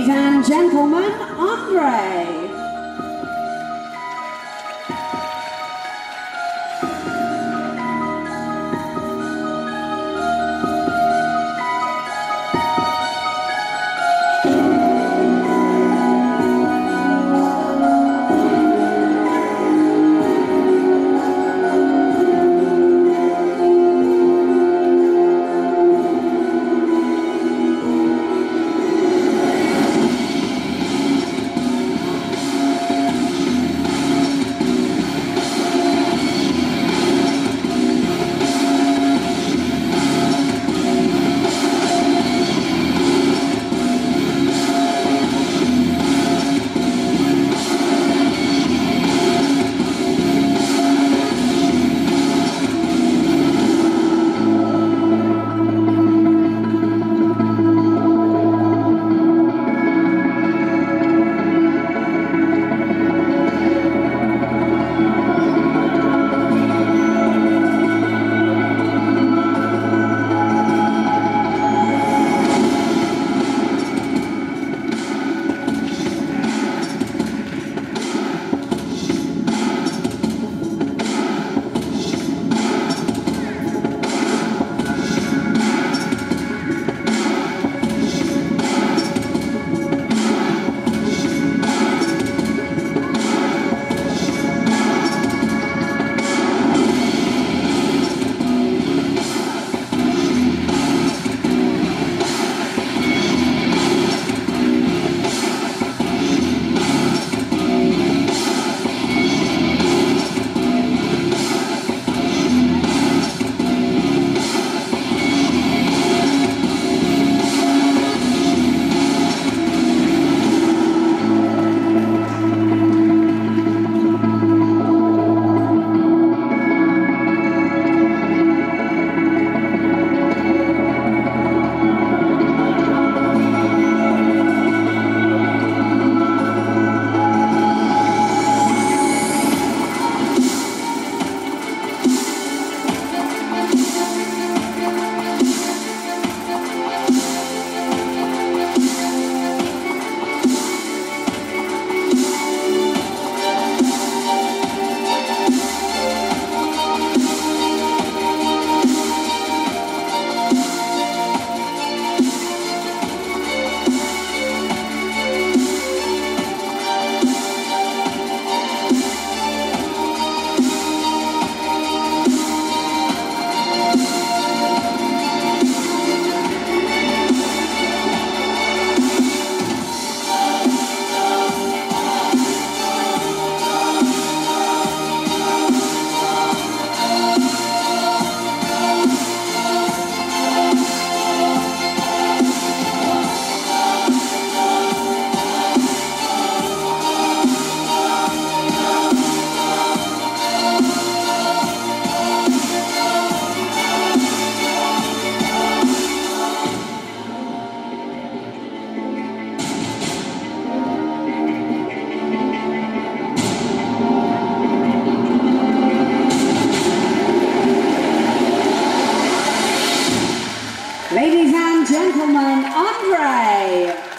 Ladies and gentlemen, Andre. Ladies and gentlemen, Andre.